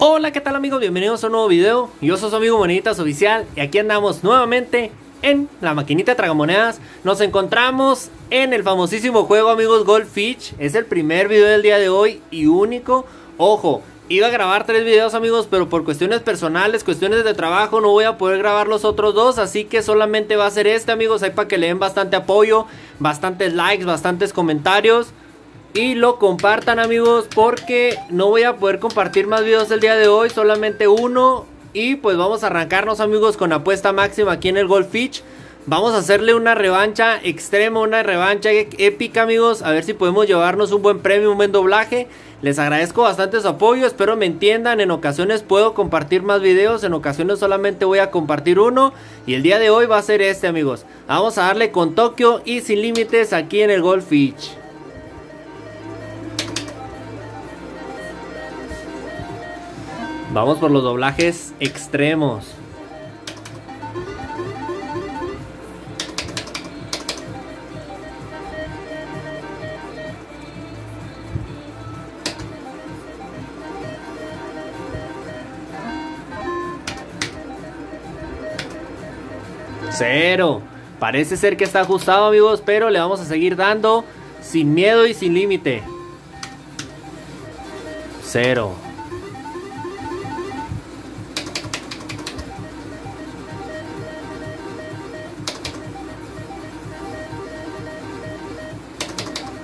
Hola, ¿qué tal amigos? Bienvenidos a un nuevo video. Yo soy amigo Moneditas Oficial y aquí andamos nuevamente en la maquinita de tragamonedas. Nos encontramos en el famosísimo juego amigos Goldfish. Es el primer video del día de hoy y único. Ojo, iba a grabar tres videos amigos, pero por cuestiones personales, cuestiones de trabajo, no voy a poder grabar los otros dos. Así que solamente va a ser este amigos, ahí para que le den bastante apoyo, bastantes likes, bastantes comentarios y lo compartan amigos porque no voy a poder compartir más videos el día de hoy, solamente uno y pues vamos a arrancarnos amigos con apuesta máxima aquí en el Goldfish. Vamos a hacerle una revancha extrema, una revancha épica amigos, a ver si podemos llevarnos un buen premio, un buen doblaje. Les agradezco bastante su apoyo, espero me entiendan, en ocasiones puedo compartir más videos, en ocasiones solamente voy a compartir uno y el día de hoy va a ser este amigos. Vamos a darle con Tokio y sin límites aquí en el Goldfish. Vamos por los doblajes extremos. Cero. Parece ser que está ajustado amigos, pero le vamos a seguir dando sin miedo y sin límite. Cero.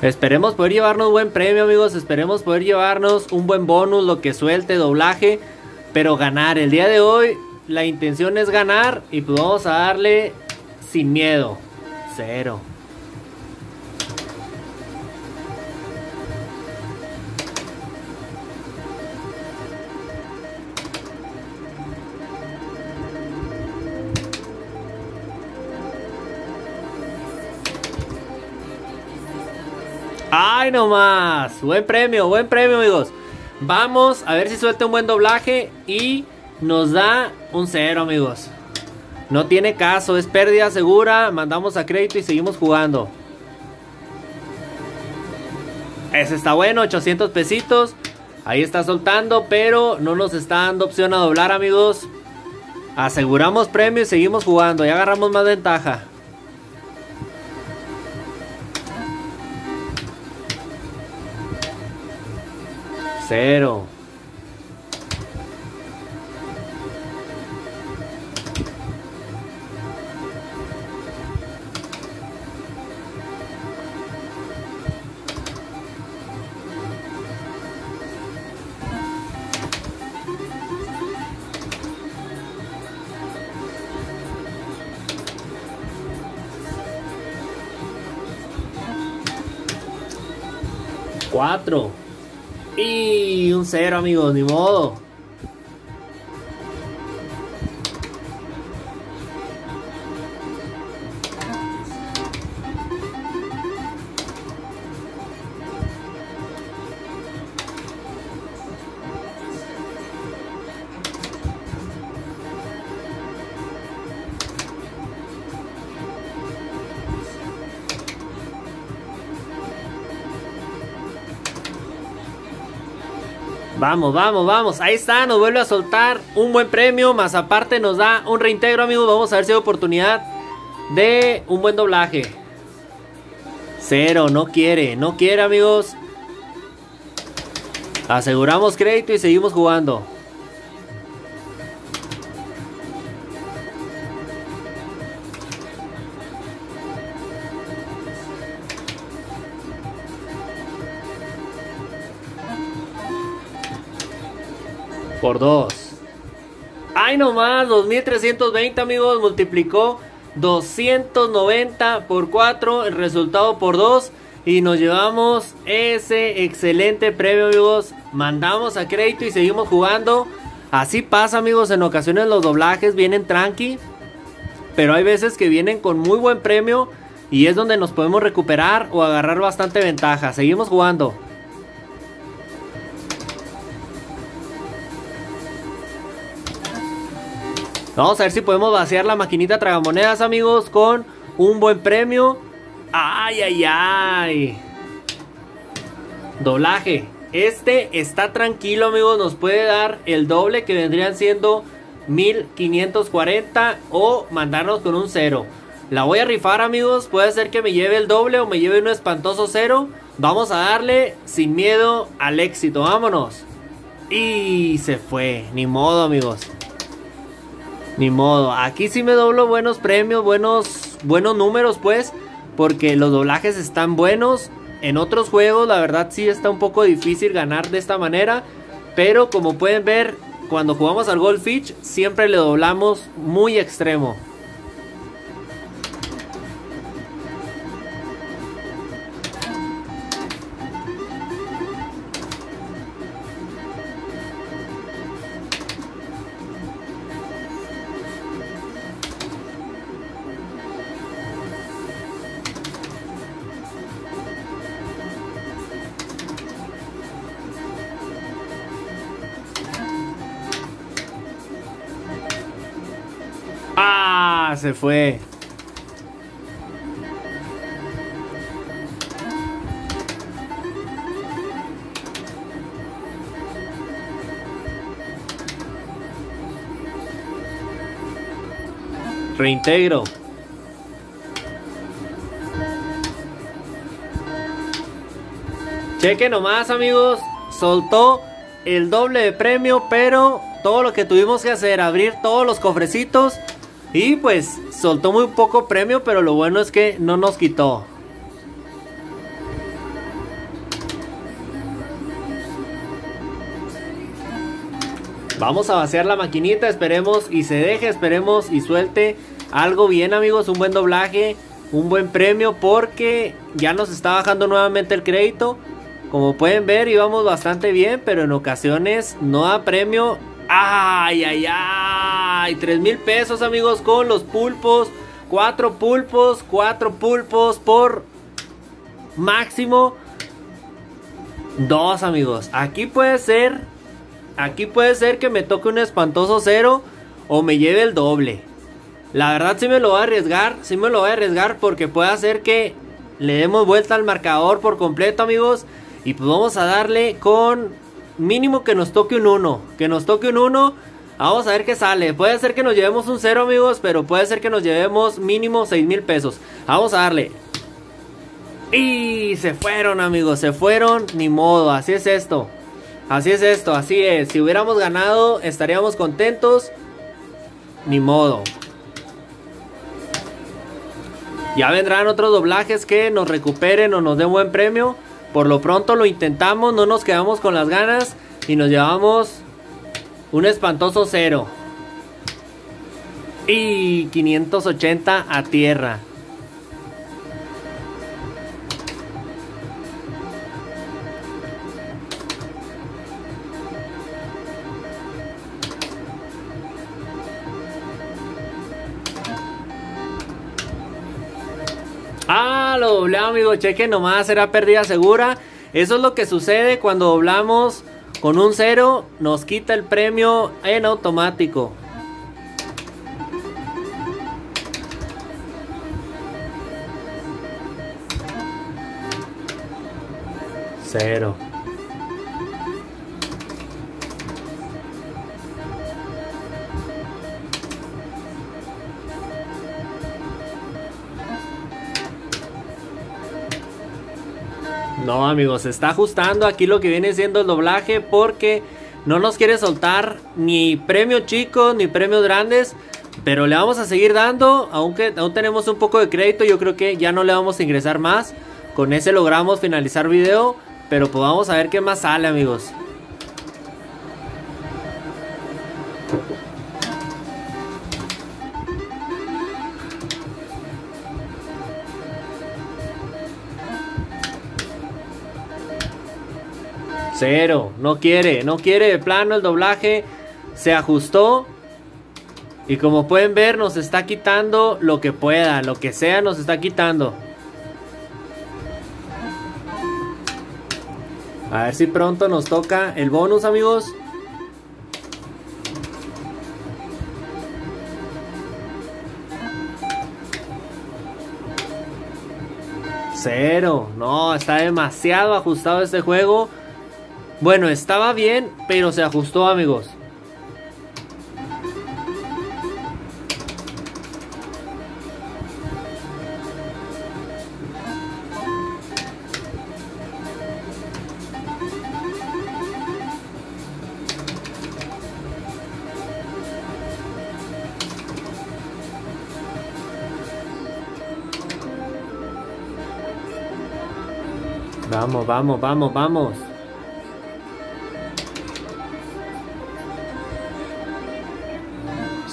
Esperemos poder llevarnos buen premio, amigos. Esperemos poder llevarnos un buen bonus, lo que suelte, doblaje. Pero ganar. El día de hoy la intención es ganar y pues vamos a darle sin miedo. Cero. ¡Ay, no más! Buen premio, buen premio, amigos. Vamos a ver si suelta un buen doblaje y nos da un cero, amigos. No tiene caso, es pérdida segura. Mandamos a crédito y seguimos jugando. Ese está bueno, 800 pesitos. Ahí está soltando, pero no nos está dando opción a doblar, amigos. Aseguramos premio y seguimos jugando. Ya agarramos más ventaja. Cero. Cuatro. Y un cero, amigos, ni modo. Vamos, vamos, vamos. Ahí está, nos vuelve a soltar un buen premio. Más aparte nos da un reintegro, amigos. Vamos a ver si hay oportunidad de un buen doblaje. Cero, no quiere, no quiere, amigos. Aseguramos crédito y seguimos jugando. Por 2. ¡Ay, no más! 2320, amigos. Multiplicó 290 por 4. El resultado por 2. Y nos llevamos ese excelente premio, amigos. Mandamos a crédito y seguimos jugando. Así pasa, amigos. En ocasiones los doblajes vienen tranqui. Pero hay veces que vienen con muy buen premio. Y es donde nos podemos recuperar o agarrar bastante ventaja. Seguimos jugando. Vamos a ver si podemos vaciar la maquinita tragamonedas, amigos, con un buen premio. ¡Ay, ay, ay! Doblaje. Este está tranquilo, amigos. Nos puede dar el doble que vendrían siendo 1540 o mandarnos con un cero. La voy a rifar, amigos. Puede ser que me lleve el doble o me lleve un espantoso cero. Vamos a darle sin miedo al éxito. Vámonos. Y se fue. Ni modo, amigos. Ni modo. Aquí sí me doblo buenos premios, buenos, buenos números, pues. Porque los doblajes están buenos. En otros juegos, la verdad, sí está un poco difícil ganar de esta manera. Pero como pueden ver, cuando jugamos al Goldfish, siempre le doblamos muy extremo. Se fue. Reintegro. Cheque nomás amigos. Soltó el doble de premio, pero todo lo que tuvimos que hacer, abrir todos los cofrecitos y pues soltó muy poco premio, pero lo bueno es que no nos quitó. Vamos a vaciar la maquinita, esperemos y se deje, esperemos y suelte algo bien amigos, un buen doblaje, un buen premio porque ya nos está bajando nuevamente el crédito. Como pueden ver íbamos bastante bien, pero en ocasiones no da premio Ay, ay, ay. 3 mil pesos, amigos, con los pulpos. Cuatro pulpos, cuatro pulpos por máximo dos, amigos. Aquí puede ser, aquí puede ser que me toque un espantoso cero o me lleve el doble. La verdad sí me lo voy a arriesgar, sí me lo voy a arriesgar porque puede hacer que le demos vuelta al marcador por completo, amigos. Y pues vamos a darle con mínimo que nos toque un 1. Que nos toque un 1. Vamos a ver qué sale. Puede ser que nos llevemos un 0, amigos. Pero puede ser que nos llevemos mínimo 6 mil pesos. Vamos a darle. Y se fueron, amigos. Se fueron. Ni modo. Así es esto. Así es esto. Así es. Si hubiéramos ganado, estaríamos contentos. Ni modo. Ya vendrán otros doblajes que nos recuperen o nos den buen premio. Por lo pronto lo intentamos, no nos quedamos con las ganas y nos llevamos un espantoso cero. Y 580 a tierra. Lo doblé, amigo. Cheque nomás, era pérdida segura. Eso es lo que sucede cuando doblamos con un cero. Nos quita el premio en automático. Cero. No, amigos, se está ajustando aquí lo que viene siendo el doblaje porque no nos quiere soltar ni premios chicos ni premios grandes. Pero le vamos a seguir dando, aunque aún tenemos un poco de crédito, yo creo que ya no le vamos a ingresar más. Con ese logramos finalizar video, pero pues vamos a ver qué más sale, amigos. Cero, no quiere, no quiere de plano el doblaje. Se ajustó. Y como pueden ver, nos está quitando lo que pueda, lo que sea nos está quitando. A ver si pronto nos toca el bonus, amigos. Cero. No, está demasiado ajustado este juego. Bueno, estaba bien, pero se ajustó, amigos. Vamos, vamos, vamos, vamos.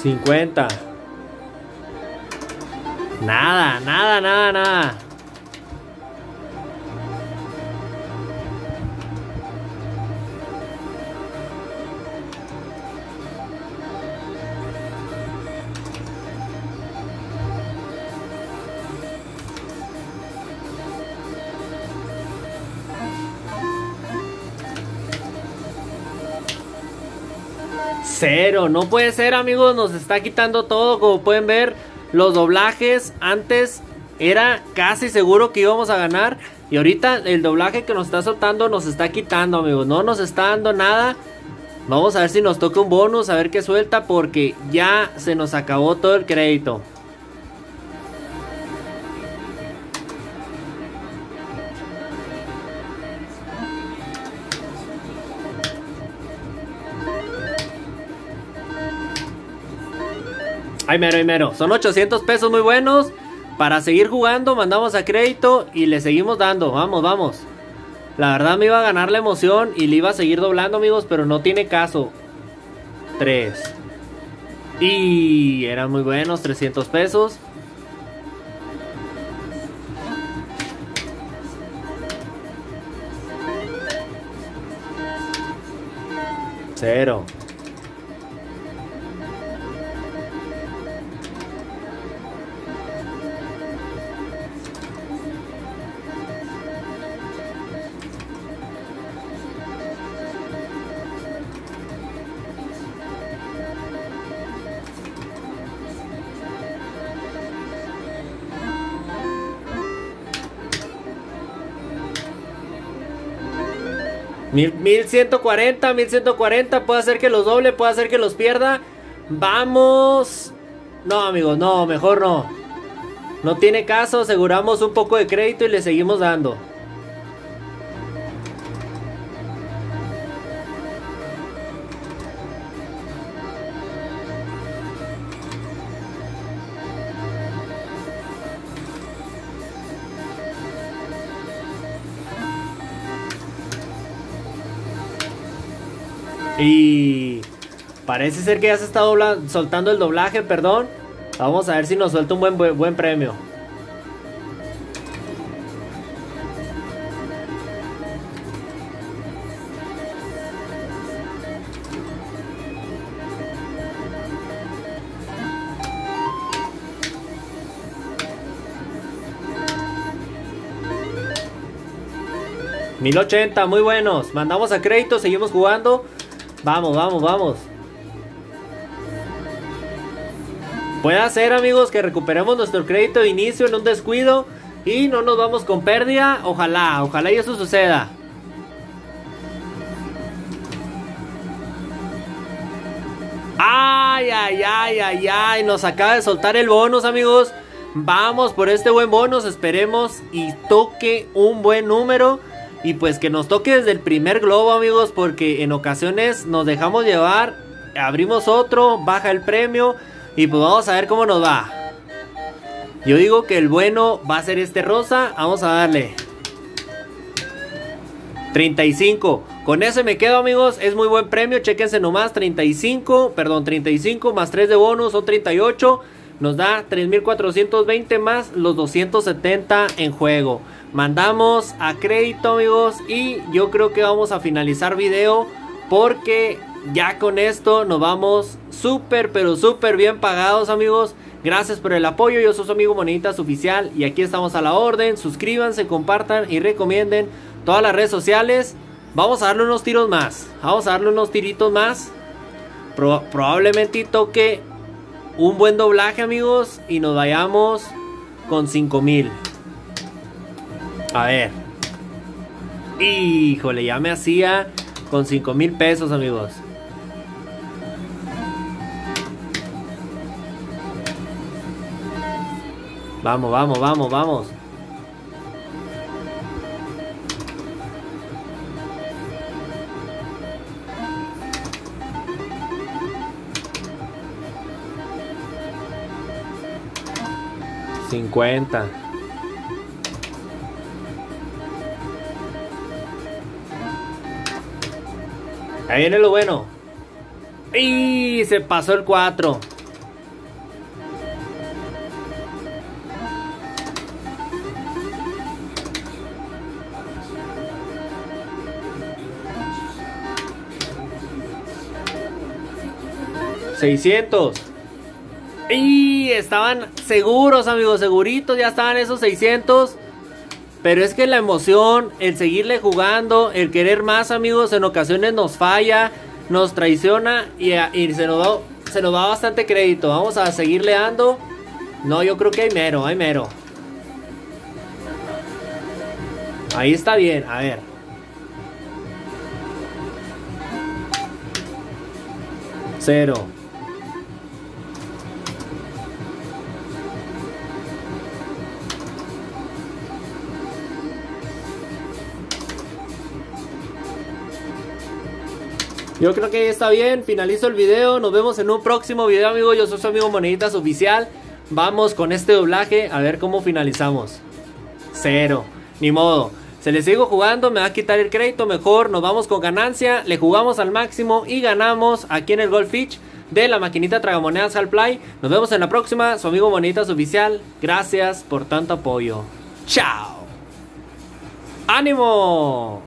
Cincuenta. Nada, nada, nada, nada. Cero, no puede ser amigos, nos está quitando todo, como pueden ver, los doblajes antes era casi seguro que íbamos a ganar y ahorita el doblaje que nos está soltando nos está quitando amigos, no nos está dando nada. Vamos a ver si nos toca un bonus, a ver qué suelta porque ya se nos acabó todo el crédito. Ay, mero, ay, mero. Son 800 pesos muy buenos. Para seguir jugando, mandamos a crédito y le seguimos dando. Vamos, vamos. La verdad me iba a ganar la emoción y le iba a seguir doblando, amigos, pero no tiene caso. 3. Y eran muy buenos, 300 pesos. Cero. 1140, 1140. Puede hacer que los doble, puede hacer que los pierda. Vamos. No, amigos, no, mejor no. No tiene caso, aseguramos un poco de crédito y le seguimos dando. Y parece ser que ya se está soltando el doblaje, perdón. Vamos a ver si nos suelta un buen, buen, premio. $1080, muy buenos. Mandamos a crédito, seguimos jugando. Vamos, vamos, vamos. Puede ser, amigos, que recuperemos nuestro crédito de inicio en un descuido y no nos vamos con pérdida. Ojalá, ojalá y eso suceda. Ay, ay, ay, ay, ay. Nos acaba de soltar el bonus, amigos. Vamos por este buen bonus. Esperemos y toque un buen número. Y pues que nos toque desde el primer globo, amigos, porque en ocasiones nos dejamos llevar, abrimos otro, baja el premio y pues vamos a ver cómo nos va. Yo digo que el bueno va a ser este rosa, vamos a darle. 35. Con ese me quedo, amigos. Es muy buen premio. Chequense nomás. 35. Perdón, 35 más 3 de bonus son 38. Nos da 3420 más los 270 en juego. Mandamos a crédito amigos y yo creo que vamos a finalizar video porque ya con esto nos vamos súper pero súper bien pagados amigos. Gracias por el apoyo, yo soy su amigo Monitas Oficial y aquí estamos a la orden. Suscríbanse, compartan y recomienden todas las redes sociales. Vamos a darle unos tiros más, vamos a darle unos tiritos más. probablemente toque un buen doblaje amigos y nos vayamos con 5000. A ver. Híjole, ya me hacía con 5 mil pesos, amigos. Vamos, vamos, vamos, vamos. Cincuenta. Ahí viene lo bueno. Y se pasó el 4. ¿600? Y estaban seguros, amigos, seguritos, ya estaban esos 600. Pero es que la emoción, el seguirle jugando, el querer más, amigos, en ocasiones nos falla, nos traiciona y, se, nos da, se nos da bastante crédito. Vamos a seguirle dando. No, yo creo que hay mero, hay mero. Ahí está bien, a ver. Cero. Yo creo que está bien, finalizo el video, nos vemos en un próximo video amigo, yo soy su amigo Moneditas Oficial. Vamos con este doblaje a ver cómo finalizamos. Cero, ni modo. Se le sigo jugando, me va a quitar el crédito mejor Nos vamos con ganancia, le jugamos al máximo y ganamos aquí en el Goldfish de la maquinita Tragamonedas Play. Nos vemos en la próxima, su amigo Moneditas Oficial. Gracias por tanto apoyo. Chao. ¡Ánimo!